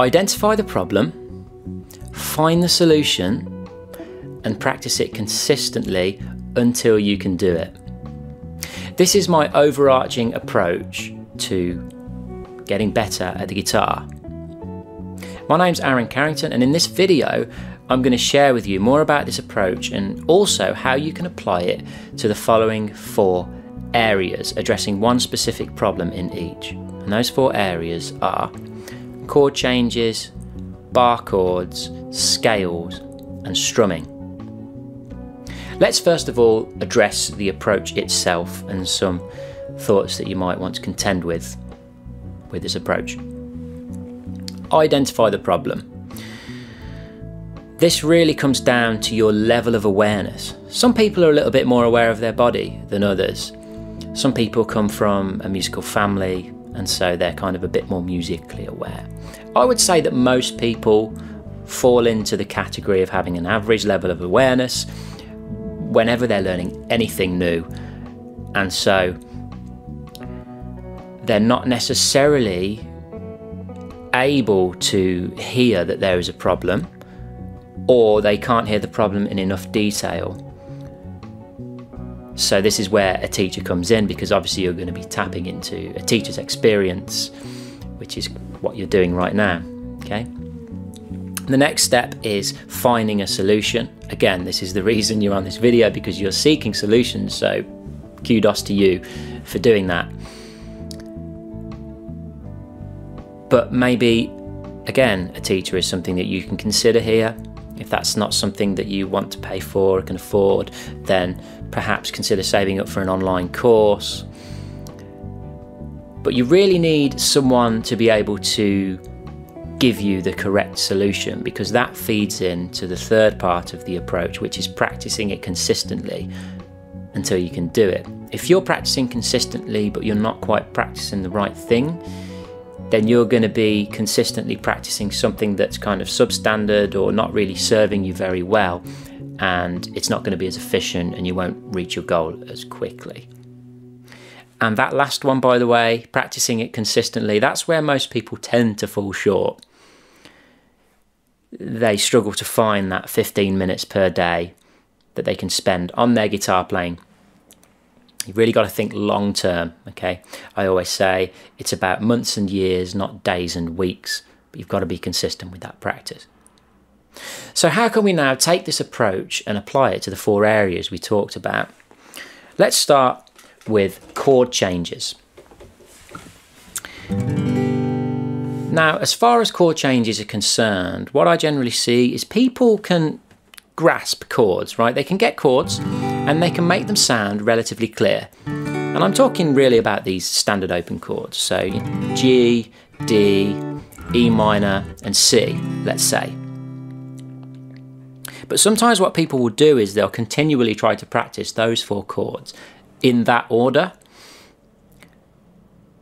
Identify the problem, find the solution, and practice it consistently until you can do it. This is my overarching approach to getting better at the guitar. My name's Aaron Carrington, and in this video, I'm going to share with you more about this approach and also how you can apply it to the following four areas, addressing one specific problem in each. And those four areas are chord changes, bar chords, scales, and strumming. Let's first of all address the approach itself and some thoughts that you might want to contend with with this approach. Identify the problem. This really comes down to your level of awareness. Some people are a little bit more aware of their body than others. Some people come from a musical family and so they're kind of a bit more musically aware. I would say that most people fall into the category of having an average level of awareness whenever they're learning anything new. And so they're not necessarily able to hear that there is a problem or they can't hear the problem in enough detail. So this is where a teacher comes in because obviously you're going to be tapping into a teacher's experience, which is what you're doing right now, okay? The next step is finding a solution. Again, this is the reason you're on this video because you're seeking solutions, so kudos to you for doing that. But maybe, again, a teacher is something that you can consider here. If that's not something that you want to pay for or can afford, then perhaps consider saving up for an online course. But you really need someone to be able to give you the correct solution because that feeds into the third part of the approach, which is practicing it consistently until you can do it. If you're practicing consistently but you're not quite practicing the right thing, then you're going to be consistently practicing something that's kind of substandard or not really serving you very well, and it's not going to be as efficient and you won't reach your goal as quickly. And that last one, by the way, practicing it consistently, that's where most people tend to fall short. They struggle to find that 15 minutes per day that they can spend on their guitar playing You've really got to think long term, okay? I always say it's about months and years, not days and weeks, but you've got to be consistent with that practice. So, how can we now take this approach and apply it to the four areas we talked about? Let's start with chord changes. Now, as far as chord changes are concerned, what I generally see is people can grasp chords, right? They can get chords and they can make them sound relatively clear. And I'm talking really about these standard open chords. So G, D, E minor, and C, let's say. But sometimes what people will do is they'll continually try to practice those four chords in that order.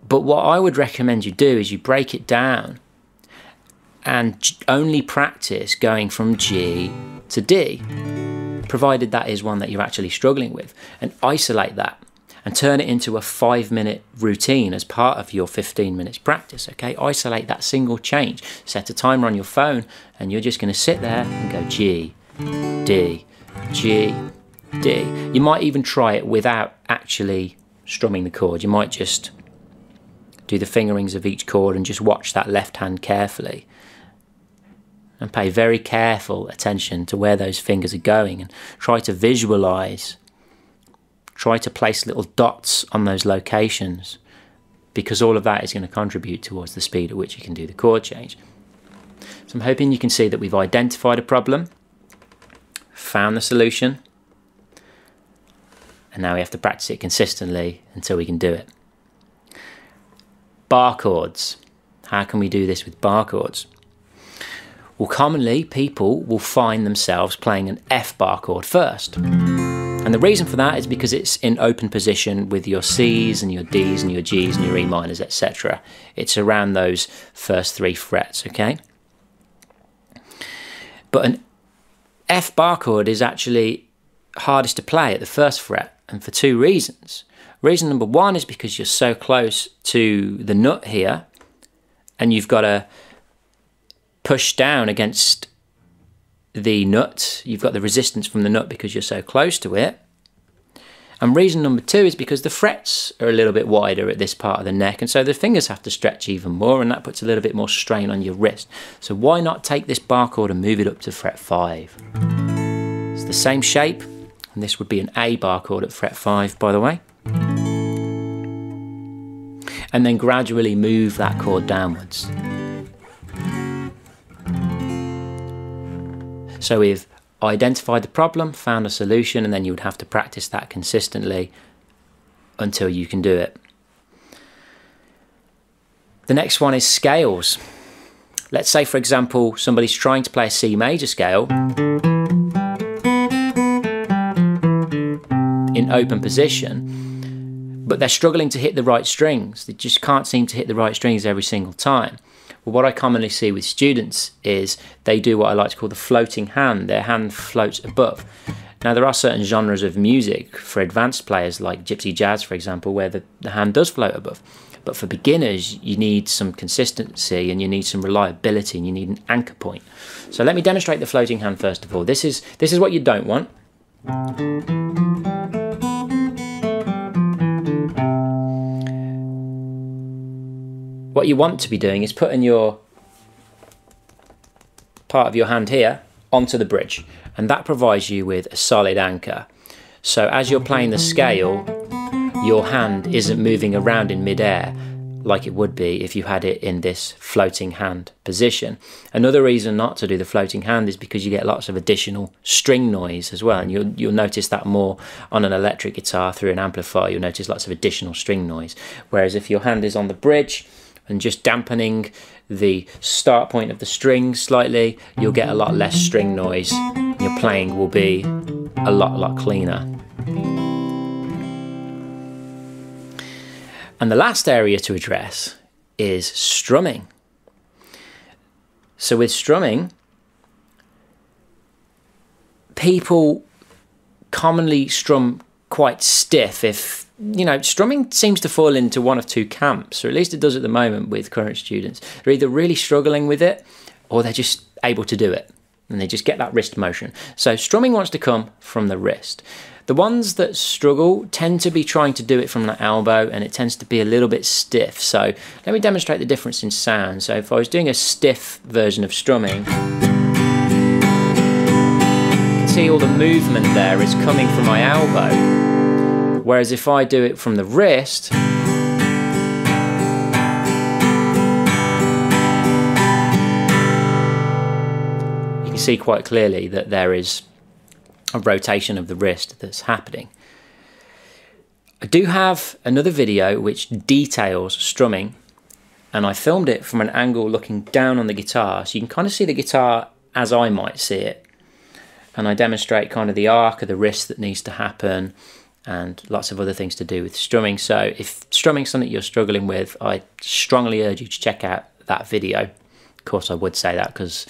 But what I would recommend you do is you break it down and only practice going from G to D, provided that is one that you're actually struggling with, and isolate that and turn it into a five minute routine as part of your 15 minutes practice. Okay, isolate that single change, set a timer on your phone, and you're just going to sit there and go G, D, G, D. You might even try it without actually strumming the chord. You might just do the fingerings of each chord and just watch that left hand carefully and pay very careful attention to where those fingers are going and try to visualize, try to place little dots on those locations because all of that is going to contribute towards the speed at which you can do the chord change. So I'm hoping you can see that we've identified a problem, found the solution, and now we have to practice it consistently until we can do it. Bar chords. How can we do this with bar chords? Well, commonly people will find themselves playing an F bar chord first. And the reason for that is because it's in open position with your C's and your D's and your G's and your E minors, etc. It's around those first three frets, okay? But an F bar chord is actually hardest to play at the first fret, and for two reasons. Reason number one is because you're so close to the nut here, and you've got to push down against the nut. You've got the resistance from the nut because you're so close to it. And reason number two is because the frets are a little bit wider at this part of the neck, and so the fingers have to stretch even more, and that puts a little bit more strain on your wrist. So why not take this bar chord and move it up to fret five? It's the same shape, and this would be an A bar chord at fret five, by the way. And then gradually move that chord downwards. So we've identified the problem, found a solution, and then you would have to practice that consistently until you can do it. The next one is scales. Let's say, for example, somebody's trying to play a C major scale in open position, but they're struggling to hit the right strings. They just can't seem to hit the right strings every single time. But what I commonly see with students is they do what I like to call the floating hand. Their hand floats above. Now, there are certain genres of music for advanced players, like gypsy jazz, for example, where the, the hand does float above. But for beginners, you need some consistency and you need some reliability and you need an anchor point. So let me demonstrate the floating hand first of all. This is, this is what you don't want. What you want to be doing is putting your part of your hand here onto the bridge and that provides you with a solid anchor. So as you're playing the scale, your hand isn't moving around in midair like it would be if you had it in this floating hand position. Another reason not to do the floating hand is because you get lots of additional string noise as well, and you'll, you'll notice that more on an electric guitar through an amplifier, you'll notice lots of additional string noise. Whereas if your hand is on the bridge, and just dampening the start point of the string slightly, you'll get a lot less string noise. Your playing will be a lot, lot cleaner. And the last area to address is strumming. So with strumming, people commonly strum quite stiff if you know, strumming seems to fall into one of two camps, or at least it does at the moment with current students. They're either really struggling with it or they're just able to do it and they just get that wrist motion. So, strumming wants to come from the wrist. The ones that struggle tend to be trying to do it from the elbow and it tends to be a little bit stiff. So, let me demonstrate the difference in sound. So, if I was doing a stiff version of strumming, you can see all the movement there is coming from my elbow. Whereas if I do it from the wrist, you can see quite clearly that there is a rotation of the wrist that's happening. I do have another video which details strumming and I filmed it from an angle looking down on the guitar so you can kind of see the guitar as I might see it and I demonstrate kind of the arc of the wrist that needs to happen and lots of other things to do with strumming. So if strumming is something you're struggling with, I strongly urge you to check out that video. Of course, I would say that because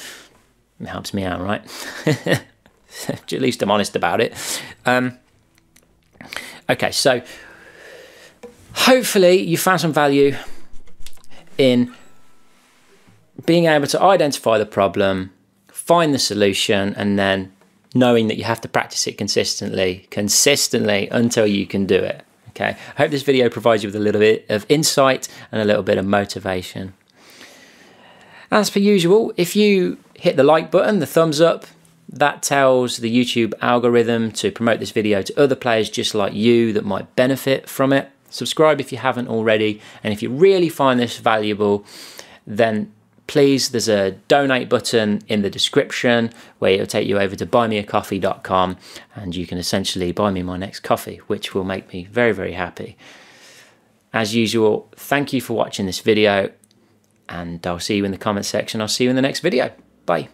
it helps me out, right? At least I'm honest about it. Um, okay, so hopefully you found some value in being able to identify the problem, find the solution, and then knowing that you have to practice it consistently, consistently until you can do it. Okay, I hope this video provides you with a little bit of insight and a little bit of motivation. As per usual, if you hit the like button, the thumbs up, that tells the YouTube algorithm to promote this video to other players just like you that might benefit from it. Subscribe if you haven't already, and if you really find this valuable, then please, there's a donate button in the description where it'll take you over to buymeacoffee.com and you can essentially buy me my next coffee, which will make me very, very happy. As usual, thank you for watching this video and I'll see you in the comment section. I'll see you in the next video. Bye.